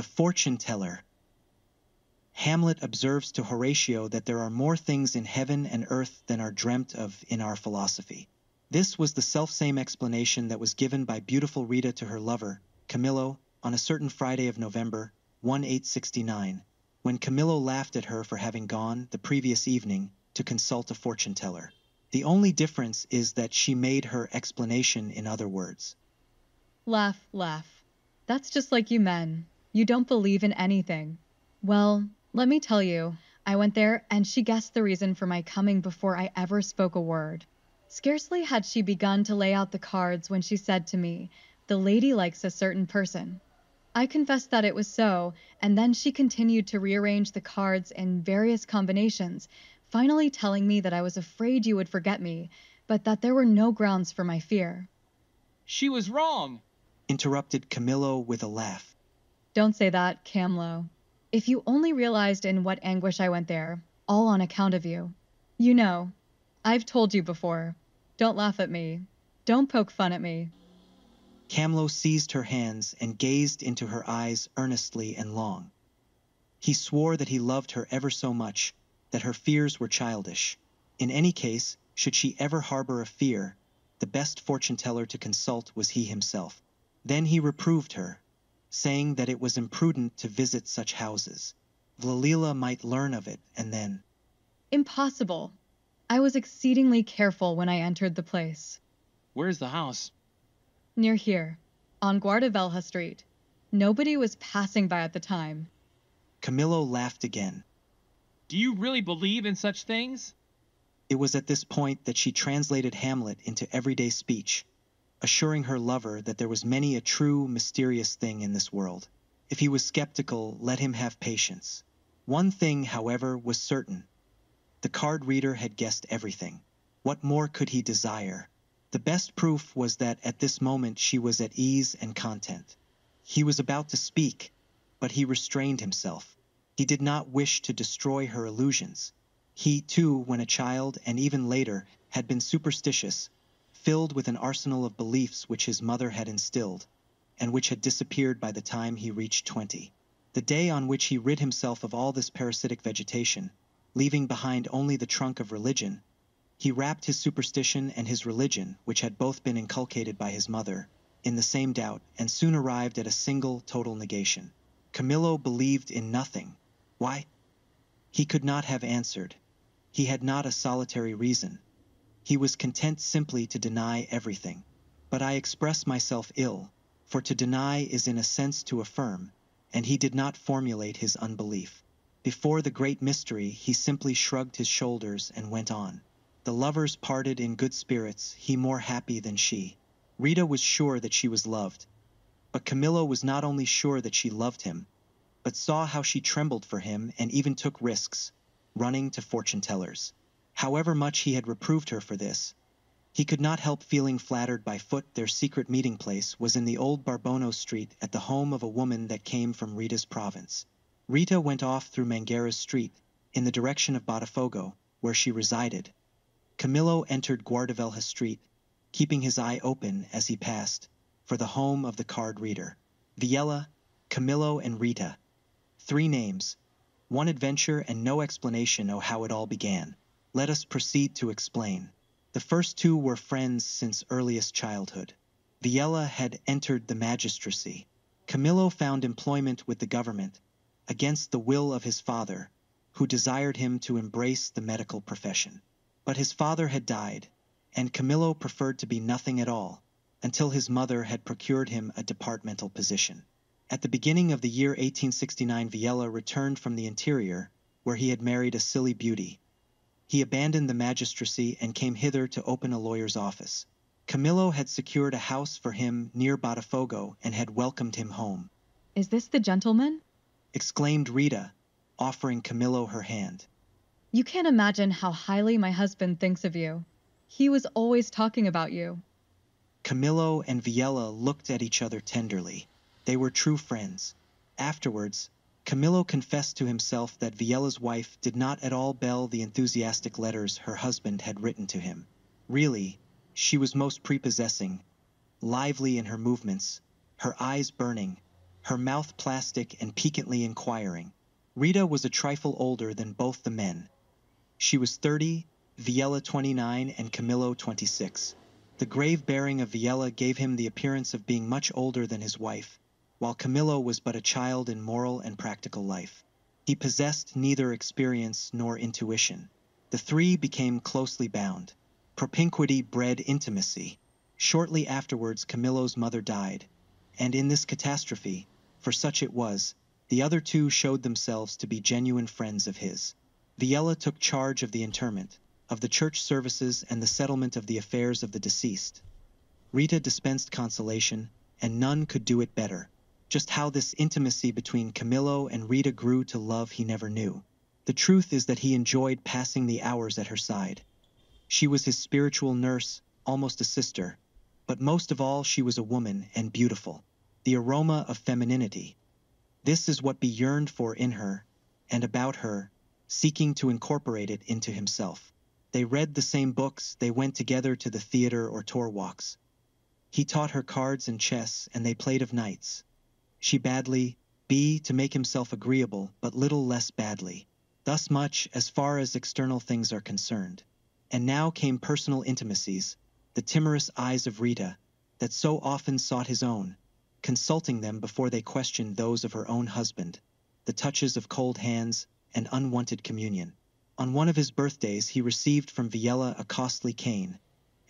the fortune teller. Hamlet observes to Horatio that there are more things in heaven and earth than are dreamt of in our philosophy. This was the self-same explanation that was given by beautiful Rita to her lover, Camillo, on a certain Friday of November, 1869, when Camillo laughed at her for having gone, the previous evening, to consult a fortune teller. The only difference is that she made her explanation in other words. Laugh, laugh. That's just like you men. You don't believe in anything. Well, let me tell you, I went there and she guessed the reason for my coming before I ever spoke a word. Scarcely had she begun to lay out the cards when she said to me, The lady likes a certain person. I confessed that it was so, and then she continued to rearrange the cards in various combinations, finally telling me that I was afraid you would forget me, but that there were no grounds for my fear. She was wrong, interrupted Camillo with a laugh. Don't say that, Camillo. If you only realized in what anguish I went there, all on account of you. You know, I've told you before. Don't laugh at me. Don't poke fun at me. Camillo seized her hands and gazed into her eyes earnestly and long. He swore that he loved her ever so much, that her fears were childish. In any case, should she ever harbor a fear, the best fortune teller to consult was he himself. Then he reproved her, saying that it was imprudent to visit such houses. Villela might learn of it, and then... Impossible. I was exceedingly careful when I entered the place. Where's the house? Near here, on Guarda Velha Street. Nobody was passing by at the time. Camillo laughed again. Do you really believe in such things? It was at this point that she translated Hamlet into everyday speech, assuring her lover that there was many a true, mysterious thing in this world. If he was skeptical, let him have patience. One thing, however, was certain. The card reader had guessed everything. What more could he desire? The best proof was that at this moment she was at ease and content. He was about to speak, but he restrained himself. He did not wish to destroy her illusions. He, too, when a child, and even later, had been superstitious, filled with an arsenal of beliefs which his mother had instilled, and which had disappeared by the time he reached twenty. The day on which he rid himself of all this parasitic vegetation, leaving behind only the trunk of religion, he wrapped his superstition and his religion, which had both been inculcated by his mother, in the same doubt, and soon arrived at a single total negation. Camillo believed in nothing. Why? He could not have answered. He had not a solitary reason. He was content simply to deny everything. But I express myself ill, for to deny is in a sense to affirm, and he did not formulate his unbelief. Before the great mystery, he simply shrugged his shoulders and went on. The lovers parted in good spirits, he more happy than she. Rita was sure that she was loved. But Camillo was not only sure that she loved him, but saw how she trembled for him and even took risks, running to fortune tellers. However much he had reproved her for this, he could not help feeling flattered by foot their secret meeting place was in the old Barbono street at the home of a woman that came from Rita's province. Rita went off through Mangueira's street, in the direction of Botafogo, where she resided. Camillo entered Guarda Velha street, keeping his eye open as he passed, for the home of the card reader. Villela, Camillo, and Rita. Three names, one adventure and no explanation of how it all began. Let us proceed to explain. The first two were friends since earliest childhood. Villela had entered the magistracy. Camillo found employment with the government, against the will of his father, who desired him to embrace the medical profession. But his father had died, and Camillo preferred to be nothing at all, until his mother had procured him a departmental position. At the beginning of the year 1869 Villela returned from the interior, where he had married a silly beauty, he abandoned the magistracy and came hither to open a lawyer's office. Camillo had secured a house for him near Botafogo and had welcomed him home. Is this the gentleman? exclaimed Rita, offering Camillo her hand. You can't imagine how highly my husband thinks of you. He was always talking about you. Camillo and Villela looked at each other tenderly. They were true friends. Afterwards, Camillo confessed to himself that Villela's wife did not at all bell the enthusiastic letters her husband had written to him. Really, she was most prepossessing, lively in her movements, her eyes burning, her mouth plastic and piquantly inquiring. Rita was a trifle older than both the men. She was 30, Villela 29, and Camillo 26. The grave bearing of Villela gave him the appearance of being much older than his wife, while Camillo was but a child in moral and practical life. He possessed neither experience nor intuition. The three became closely bound. Propinquity bred intimacy. Shortly afterwards, Camillo's mother died, and in this catastrophe, for such it was, the other two showed themselves to be genuine friends of his. Villela took charge of the interment, of the church services, and the settlement of the affairs of the deceased. Rita dispensed consolation, and none could do it better. Just how this intimacy between Camillo and Rita grew to love he never knew. The truth is that he enjoyed passing the hours at her side. She was his spiritual nurse, almost a sister, but most of all she was a woman and beautiful, the aroma of femininity. This is what he yearned for in her and about her seeking to incorporate it into himself. They read the same books, they went together to the theater or tour walks. He taught her cards and chess, and they played of nights. She badly, B to make himself agreeable, but little less badly. Thus much as far as external things are concerned. And now came personal intimacies, the timorous eyes of Rita, that so often sought his own, consulting them before they questioned those of her own husband, the touches of cold hands, and unwanted communion. On one of his birthdays, he received from Villela a costly cane,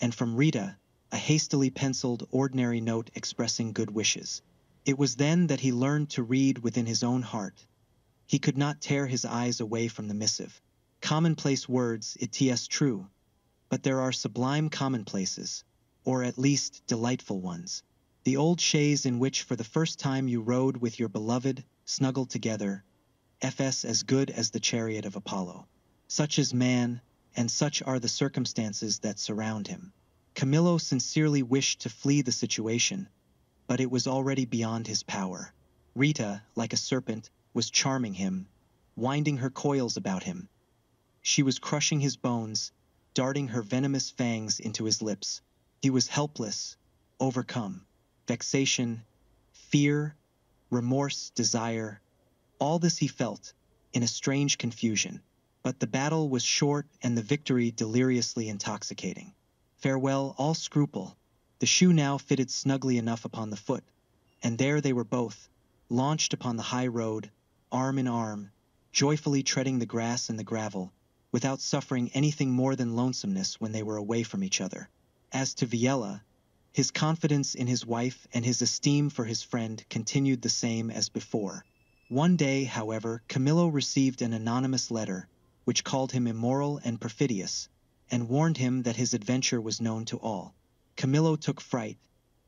and from Rita a hastily penciled ordinary note expressing good wishes. It was then that he learned to read within his own heart. He could not tear his eyes away from the missive. Commonplace words, it is true, but there are sublime commonplaces, or at least delightful ones. The old chaise in which for the first time you rode with your beloved, snuggled together, Fs as good as the chariot of Apollo. Such is man, and such are the circumstances that surround him. Camillo sincerely wished to flee the situation, but it was already beyond his power. Rita, like a serpent, was charming him, winding her coils about him. She was crushing his bones, darting her venomous fangs into his lips. He was helpless, overcome. Vexation, fear, remorse, desire, all this he felt, in a strange confusion. But the battle was short and the victory deliriously intoxicating. Farewell all scruple. The shoe now fitted snugly enough upon the foot, and there they were both, launched upon the high road, arm in arm, joyfully treading the grass and the gravel, without suffering anything more than lonesomeness when they were away from each other. As to Villela, his confidence in his wife and his esteem for his friend continued the same as before. One day, however, Camillo received an anonymous letter, which called him immoral and perfidious, and warned him that his adventure was known to all. Camillo took fright,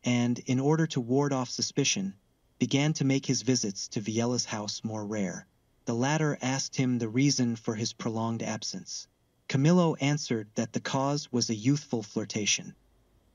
and, in order to ward off suspicion, began to make his visits to Villela's house more rare. The latter asked him the reason for his prolonged absence. Camillo answered that the cause was a youthful flirtation.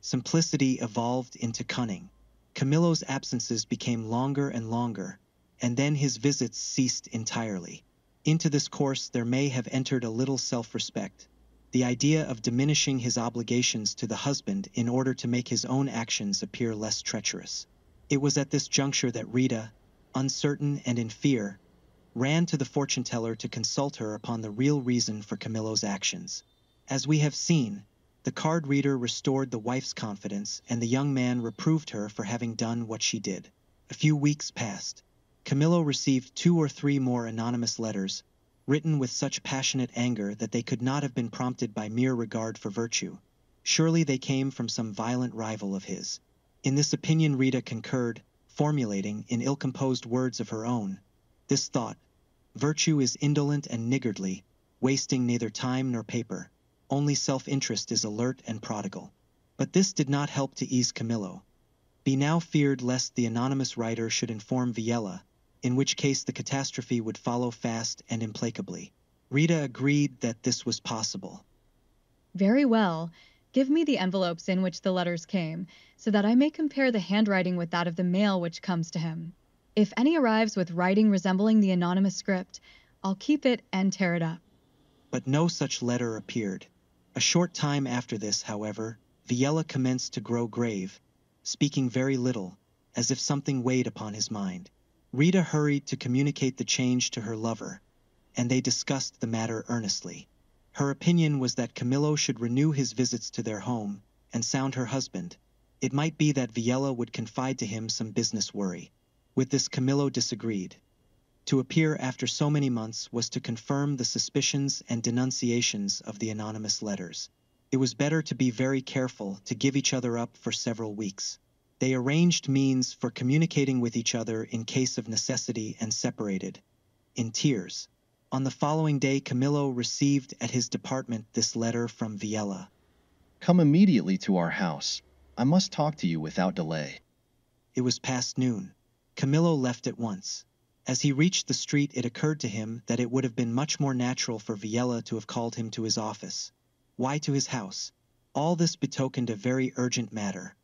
Simplicity evolved into cunning. Camillo's absences became longer and longer, and then his visits ceased entirely. Into this course there may have entered a little self-respect, the idea of diminishing his obligations to the husband in order to make his own actions appear less treacherous. It was at this juncture that Rita, uncertain and in fear, ran to the fortune teller to consult her upon the real reason for Camillo's actions. As we have seen, the card reader restored the wife's confidence and the young man reproved her for having done what she did. A few weeks passed. Camillo received two or three more anonymous letters, written with such passionate anger that they could not have been prompted by mere regard for virtue. Surely they came from some violent rival of his. In this opinion Rita concurred, formulating, in ill-composed words of her own, this thought, Virtue is indolent and niggardly, wasting neither time nor paper. Only self-interest is alert and prodigal. But this did not help to ease Camillo. Be now feared lest the anonymous writer should inform Villela in which case the catastrophe would follow fast and implacably. Rita agreed that this was possible. Very well. Give me the envelopes in which the letters came, so that I may compare the handwriting with that of the mail which comes to him. If any arrives with writing resembling the anonymous script, I'll keep it and tear it up. But no such letter appeared. A short time after this, however, Villela commenced to grow grave, speaking very little, as if something weighed upon his mind. Rita hurried to communicate the change to her lover, and they discussed the matter earnestly. Her opinion was that Camillo should renew his visits to their home and sound her husband. It might be that Villela would confide to him some business worry. With this Camillo disagreed. To appear after so many months was to confirm the suspicions and denunciations of the anonymous letters. It was better to be very careful to give each other up for several weeks. They arranged means for communicating with each other in case of necessity and separated, in tears. On the following day, Camillo received at his department this letter from Villela. Come immediately to our house. I must talk to you without delay. It was past noon. Camillo left at once. As he reached the street, it occurred to him that it would have been much more natural for Villela to have called him to his office. Why to his house? All this betokened a very urgent matter.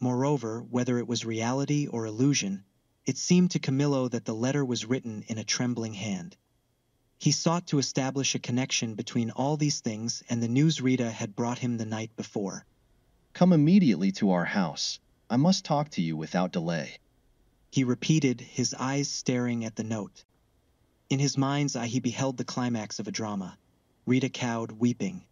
Moreover, whether it was reality or illusion, it seemed to Camillo that the letter was written in a trembling hand. He sought to establish a connection between all these things and the news Rita had brought him the night before. Come immediately to our house. I must talk to you without delay. He repeated, his eyes staring at the note. In his mind's eye, he beheld the climax of a drama. Rita cowed, weeping.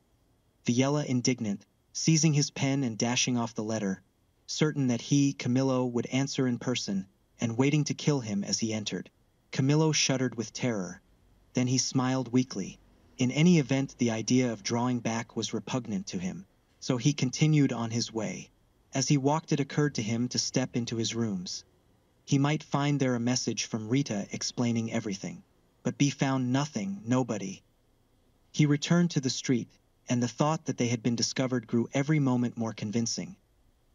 Villela indignant, seizing his pen and dashing off the letter, certain that he, Camillo, would answer in person, and waiting to kill him as he entered. Camillo shuddered with terror. Then he smiled weakly. In any event, the idea of drawing back was repugnant to him, so he continued on his way. As he walked, it occurred to him to step into his rooms. He might find there a message from Rita explaining everything, but be found nothing, nobody. He returned to the street, and the thought that they had been discovered grew every moment more convincing.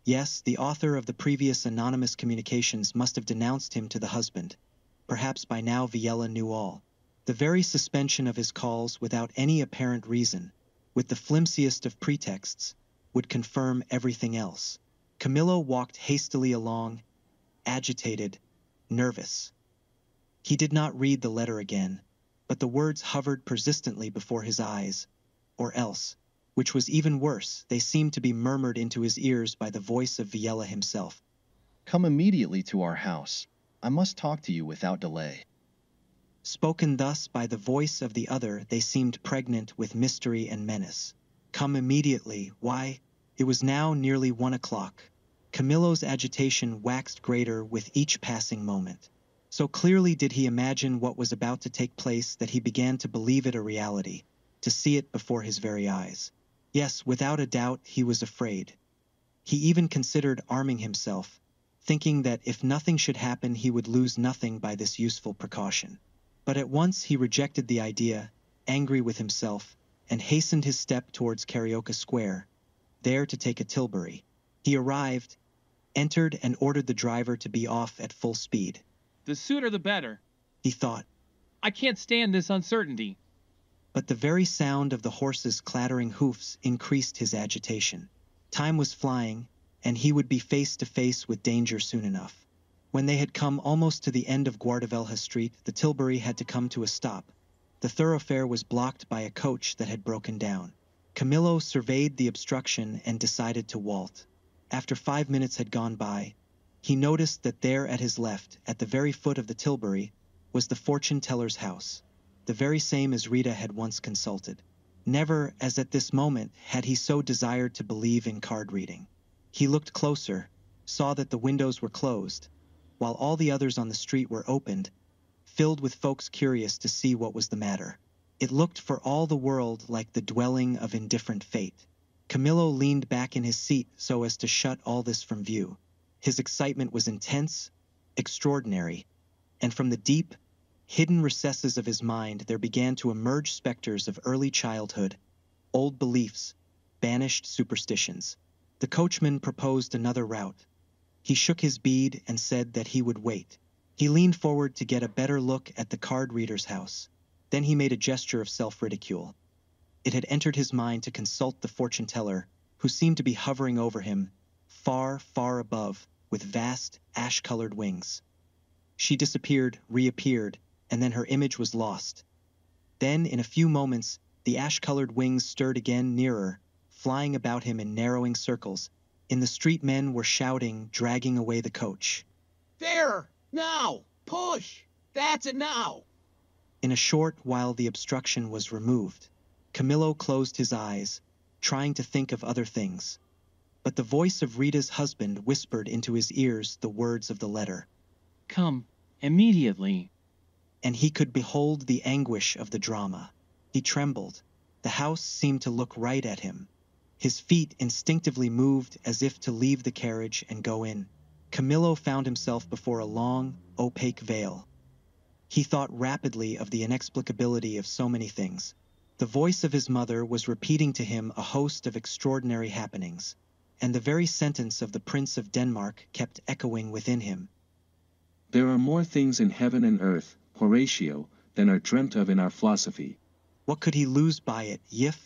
Yes, the author of the previous anonymous communications must have denounced him to the husband. Perhaps by now Villela knew all. The very suspension of his calls without any apparent reason, with the flimsiest of pretexts, would confirm everything else. Camillo walked hastily along, agitated, nervous. He did not read the letter again, but the words hovered persistently before his eyes, or else, which was even worse, they seemed to be murmured into his ears by the voice of Villela himself. Come immediately to our house. I must talk to you without delay. Spoken thus by the voice of the other, they seemed pregnant with mystery and menace. Come immediately. Why? It was now nearly one o'clock. Camillo's agitation waxed greater with each passing moment. So clearly did he imagine what was about to take place that he began to believe it a reality, to see it before his very eyes. Yes, without a doubt, he was afraid. He even considered arming himself, thinking that if nothing should happen, he would lose nothing by this useful precaution. But at once he rejected the idea, angry with himself, and hastened his step towards Carioca Square, there to take a tilbury. He arrived, entered, and ordered the driver to be off at full speed. The sooner the better. He thought, I can't stand this uncertainty. But the very sound of the horse's clattering hoofs increased his agitation. Time was flying, and he would be face to face with danger soon enough. When they had come almost to the end of Guarda Velha Street, the Tilbury had to come to a stop. The thoroughfare was blocked by a coach that had broken down. Camillo surveyed the obstruction and decided to halt. After five minutes had gone by, he noticed that there at his left, at the very foot of the Tilbury, was the fortune teller's house, the very same as Rita had once consulted. Never, as at this moment, had he so desired to believe in card reading. He looked closer, saw that the windows were closed, while all the others on the street were opened, filled with folks curious to see what was the matter. It looked for all the world like the dwelling of indifferent fate. Camillo leaned back in his seat so as to shut all this from view. His excitement was intense, extraordinary, and from the deep, hidden recesses of his mind there began to emerge specters of early childhood, old beliefs, banished superstitions. The coachman proposed another route. He shook his bead and said that he would wait. He leaned forward to get a better look at the card reader's house. Then he made a gesture of self ridicule. It had entered his mind to consult the fortune teller, who seemed to be hovering over him, far, far above, with vast, ash colored wings. She disappeared, reappeared, and then her image was lost. Then, in a few moments, the ash colored wings stirred again nearer, flying about him in narrowing circles. In the street, men were shouting, dragging away the coach. There! Now! Push! That's it now! In a short while the obstruction was removed. Camillo closed his eyes, trying to think of other things. But the voice of Rita's husband whispered into his ears the words of the letter, Come, immediately. And he could behold the anguish of the drama. He trembled. The house seemed to look right at him. His feet instinctively moved as if to leave the carriage and go in. Camillo found himself before a long, opaque veil. He thought rapidly of the inexplicability of so many things. The voice of his mother was repeating to him a host of extraordinary happenings, and the very sentence of the Prince of Denmark kept echoing within him. There are more things in heaven and earth, Horatio, than are dreamt of in our philosophy. What could he lose by it, Yif?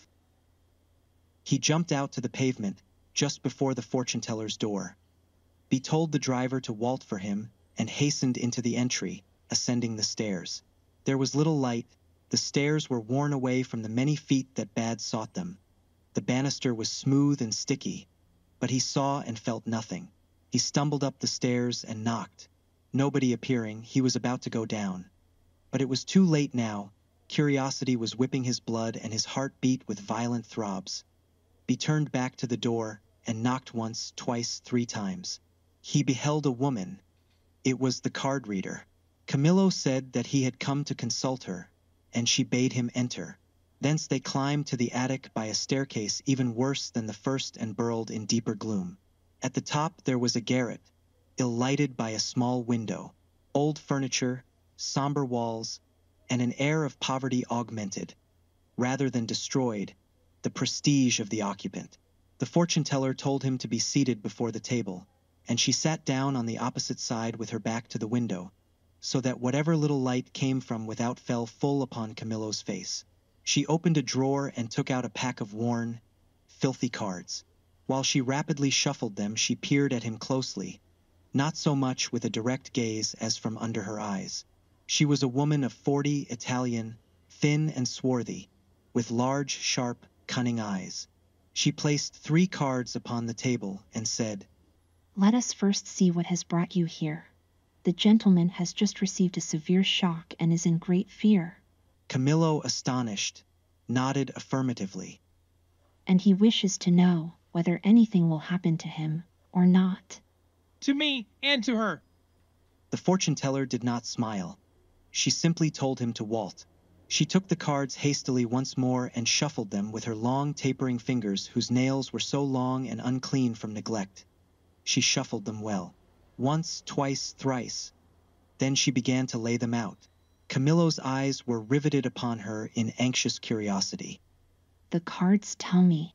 He jumped out to the pavement just before the fortune teller's door. Be told the driver to walt for him and hastened into the entry, ascending the stairs. There was little light. The stairs were worn away from the many feet that bad sought them. The banister was smooth and sticky, but he saw and felt nothing. He stumbled up the stairs and knocked. Nobody appearing, he was about to go down. But it was too late now. Curiosity was whipping his blood and his heart beat with violent throbs. He turned back to the door and knocked once, twice, three times. He beheld a woman. It was the card reader. Camillo said that he had come to consult her, and she bade him enter. Thence they climbed to the attic by a staircase even worse than the first and burrowed in deeper gloom. At the top there was a garret, ill-lighted by a small window, old furniture, somber walls, and an air of poverty augmented, rather than destroyed, the prestige of the occupant. The fortune teller told him to be seated before the table, and she sat down on the opposite side with her back to the window, so that whatever little light came from without fell full upon Camillo's face. She opened a drawer and took out a pack of worn, filthy cards. While she rapidly shuffled them, she peered at him closely, not so much with a direct gaze as from under her eyes. She was a woman of forty, Italian, thin and swarthy, with large, sharp, cunning eyes. She placed three cards upon the table and said, Let us first see what has brought you here. The gentleman has just received a severe shock and is in great fear, Camillo, astonished, nodded affirmatively. and he wishes to know whether anything will happen to him or not. To me and to her. The fortune teller did not smile. She simply told him to walt. She took the cards hastily once more and shuffled them with her long tapering fingers whose nails were so long and unclean from neglect. She shuffled them well. Once, twice, thrice. Then she began to lay them out. Camillo's eyes were riveted upon her in anxious curiosity. The cards tell me.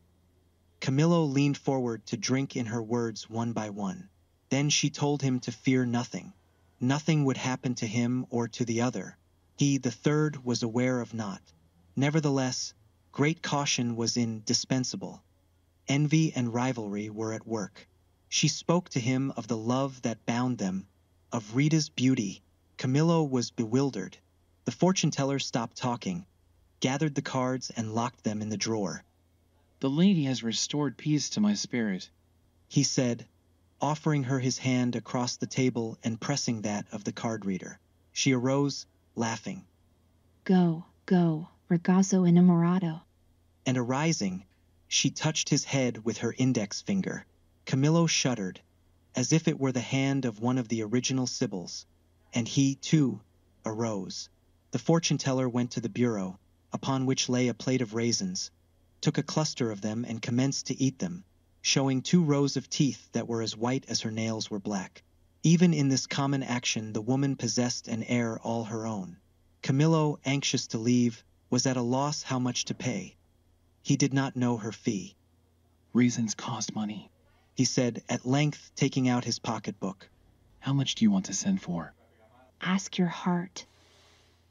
Camillo leaned forward to drink in her words one by one. Then she told him to fear nothing. Nothing would happen to him or to the other. He, the third, was aware of naught. Nevertheless, great caution was indispensable. Envy and rivalry were at work. She spoke to him of the love that bound them, of Rita's beauty. Camillo was bewildered. The fortune teller stopped talking, gathered the cards, and locked them in the drawer. The lady has restored peace to my spirit. he said, offering her his hand across the table and pressing that of the card reader. She arose, laughing, Go, go, ragazzo innamorato. and arising, she touched his head with her index finger. Camillo shuddered, as if it were the hand of one of the original Sibyls, and he, too, arose. The fortune teller went to the bureau, upon which lay a plate of raisins, took a cluster of them and commenced to eat them, showing two rows of teeth that were as white as her nails were black. Even in this common action the woman possessed an air all her own. Camillo, anxious to leave, was at a loss how much to pay. He did not know her fee. Reasons cost money. He said, at length taking out his pocketbook. How much do you want to send for? Ask your heart.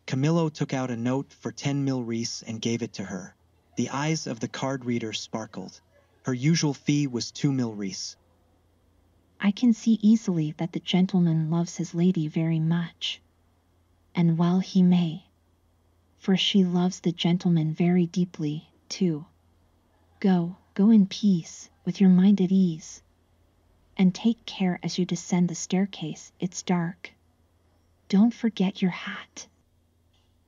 Camillo took out a note for 10 mil reis and gave it to her. The eyes of the card reader sparkled. Her usual fee was 2 mil reis. I can see easily that the gentleman loves his lady very much. And well he may, for she loves the gentleman very deeply, too. Go, go in peace, with your mind at ease. And take care as you descend the staircase, it's dark. don't forget your hat.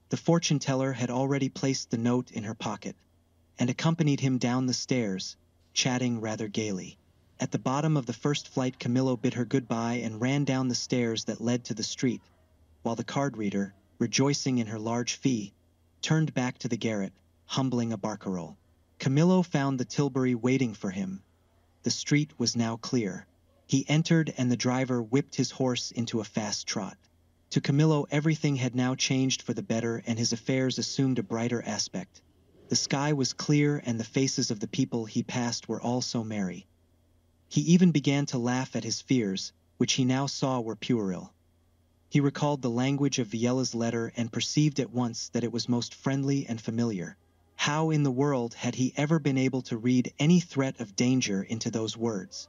The fortune teller had already placed the note in her pocket and accompanied him down the stairs, chatting rather gaily. At the bottom of the first flight, Camillo bid her goodbye and ran down the stairs that led to the street, while the card reader, rejoicing in her large fee, turned back to the garret, humbling a barcarolle. Camillo found the tilbury waiting for him. The street was now clear. He entered and the driver whipped his horse into a fast trot. To Camillo everything had now changed for the better and his affairs assumed a brighter aspect. The sky was clear and the faces of the people he passed were all so merry. He even began to laugh at his fears, which he now saw were puerile. He recalled the language of Villela's letter and perceived at once that it was most friendly and familiar. How in the world had he ever been able to read any threat of danger into those words?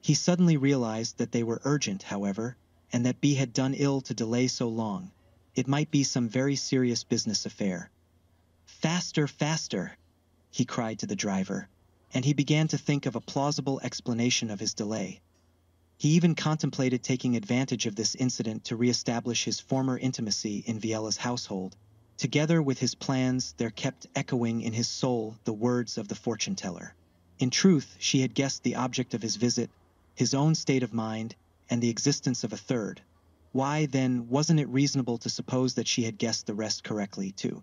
He suddenly realized that they were urgent, however, and that B had done ill to delay so long. It might be some very serious business affair. Faster, faster, he cried to the driver, and he began to think of a plausible explanation of his delay. He even contemplated taking advantage of this incident to reestablish his former intimacy in Villela's household. Together with his plans, there kept echoing in his soul the words of the fortune teller. In truth, she had guessed the object of his visit, his own state of mind, and the existence of a third. Why, then, wasn't it reasonable to suppose that she had guessed the rest correctly, too?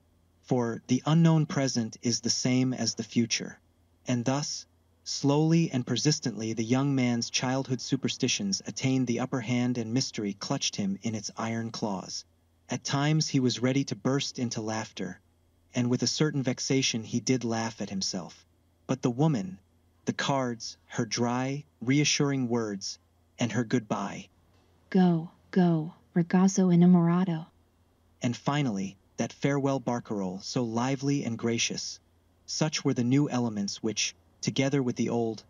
For the unknown present is the same as the future. And thus, slowly and persistently, the young man's childhood superstitions attained the upper hand and mystery clutched him in its iron claws. At times he was ready to burst into laughter, and with a certain vexation he did laugh at himself. But the woman, the cards, her dry, reassuring words, and her goodbye. Go, go, ragazzo innamorato. And finally, that farewell barcarolle, so lively and gracious. Such were the new elements which, together with the old,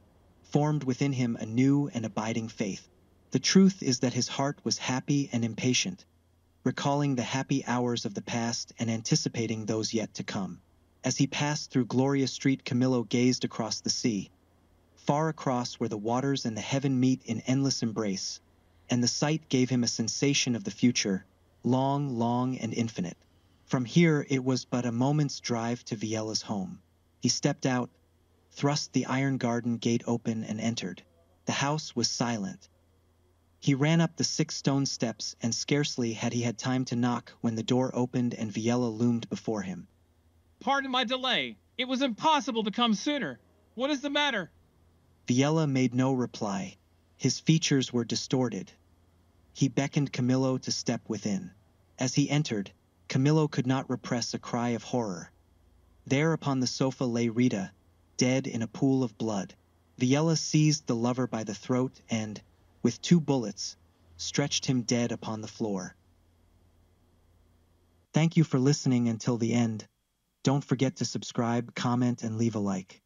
formed within him a new and abiding faith. The truth is that his heart was happy and impatient, recalling the happy hours of the past and anticipating those yet to come. As he passed through Gloria Street, Camillo gazed across the sea, far across where the waters and the heaven meet in endless embrace, and the sight gave him a sensation of the future, long, long, and infinite. From here it was but a moment's drive to Villela's home. He stepped out, thrust the iron garden gate open, and entered. The house was silent. He ran up the six stone steps, and scarcely had he had time to knock when the door opened and Villela loomed before him. Pardon my delay. It was impossible to come sooner. What is the matter? Villela made no reply. His features were distorted. He beckoned Camillo to step within. As he entered, Camillo could not repress a cry of horror. There upon the sofa lay Rita, dead in a pool of blood. Villela seized the lover by the throat and, with two bullets, stretched him dead upon the floor. Thank you for listening until the end. Don't forget to subscribe, comment, and leave a like.